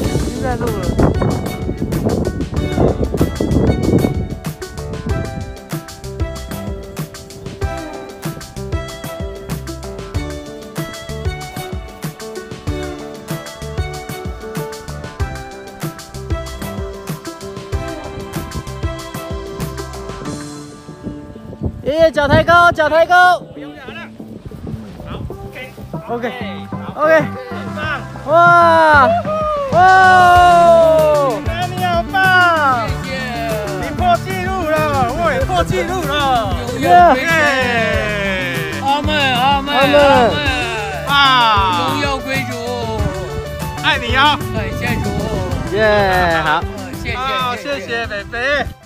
已经在录了爷爷脚抬高脚抬高。好 okok OK 很棒。哇哇！那你好棒，谢你。破纪录了，我也破纪录了。永耶！阿门，阿门，阿门阿门。啊荣，耀归主，爱你哦。感谢主。耶，好。嗯，谢谢，好，谢谢北北。